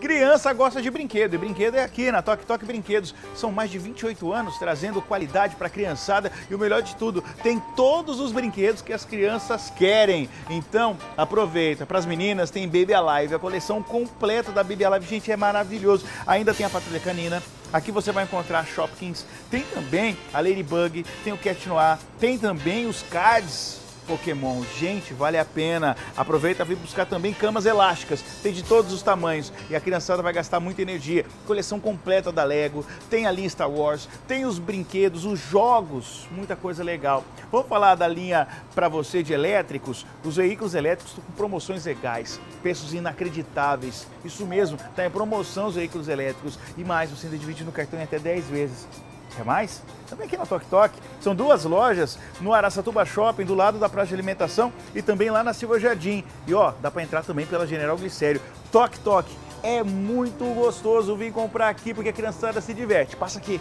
Criança gosta de brinquedo e brinquedo é aqui na Toque Toque Brinquedos. São mais de 28 anos trazendo qualidade para a criançada e o melhor de tudo, tem todos os brinquedos que as crianças querem. Então, aproveita. Para as meninas tem Baby Alive, a coleção completa da Baby Alive, gente, é maravilhoso. Ainda tem a Patrulha Canina, Aqui você vai encontrar Shopkins, tem também a Ladybug, tem o Cat Noir, tem também os cards Pokémon. Gente, vale a pena. Aproveita vir buscar também camas elásticas. Tem de todos os tamanhos e a criançada vai gastar muita energia. Coleção completa da Lego, tem ali Star Wars, tem os brinquedos, os jogos, muita coisa legal. Vamos falar da linha para você de elétricos? Os veículos elétricos estão com promoções legais, preços inacreditáveis. Isso mesmo, está em promoção os veículos elétricos e mais, você ainda divide no cartão em até 10 vezes. Quer mais? Também aqui na Tok Tok. São duas lojas no Araçatuba Shopping, do lado da praça de alimentação e também lá na Silva Jardim. E ó, dá para entrar também pela General Glicério. Tok Tok. É muito gostoso vir comprar aqui porque a criançada se diverte. Passa aqui.